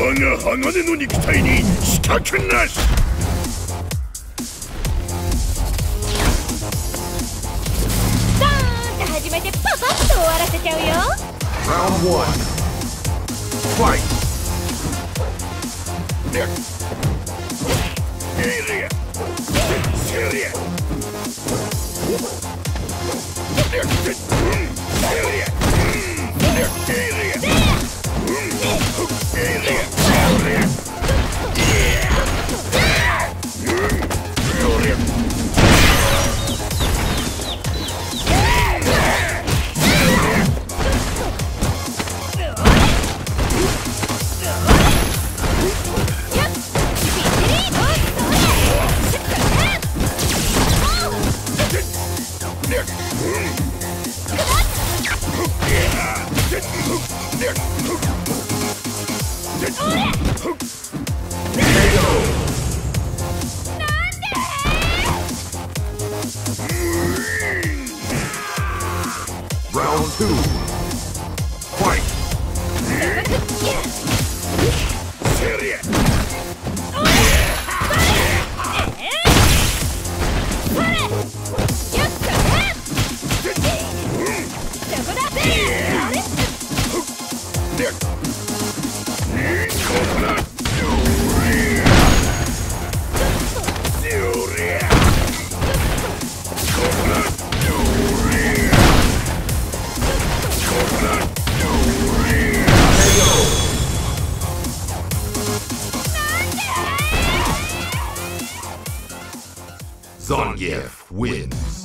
我が鋼の肉体に死角なしドーンって始めてパパッと終わらせちゃうよ Round one. Fight. Area. Syria. Round two. Fight. Zangief wins.